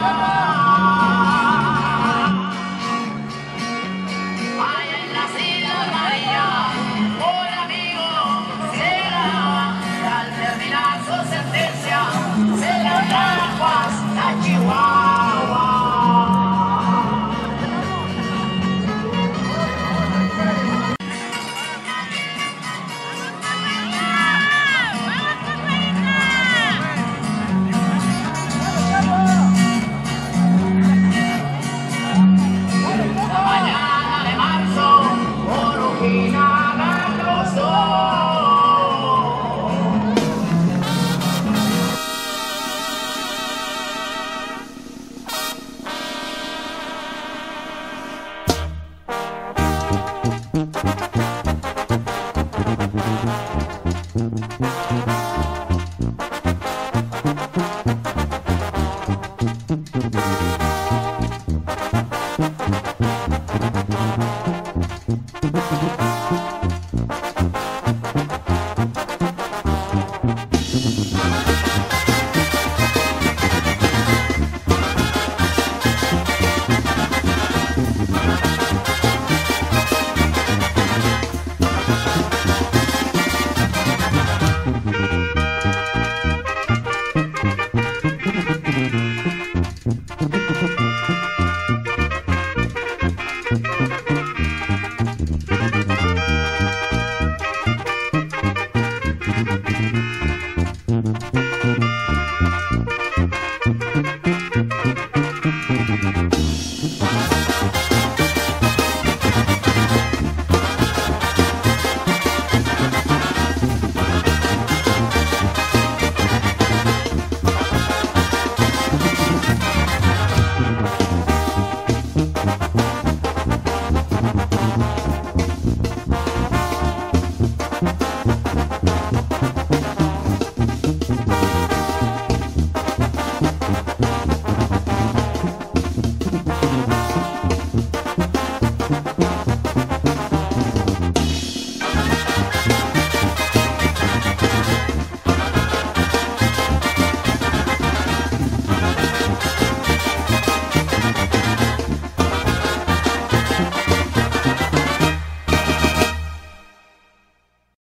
Haya